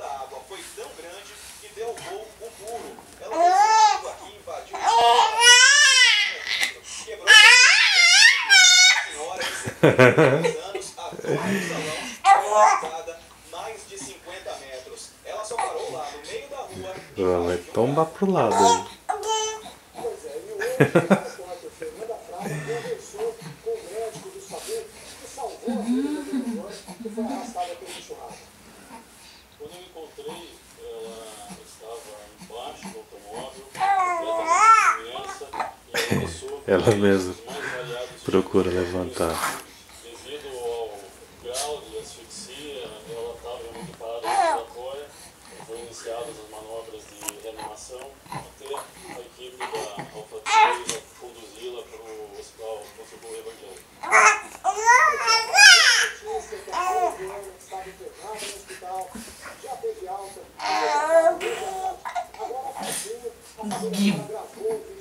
da água foi tão grande que derrubou o muro. Ela desceu aqui, invadiu o quebrou a senhora de 72 anos, a dona do salão, foi arrastada mais de 50 metros. Ela só parou lá no meio da rua. e Ela vai tombar pro lado. Pois é, e o médico do SAMU que salvou a vida da menor que foi arrastada pelo churrasco. ela mesma procura levantar. Devido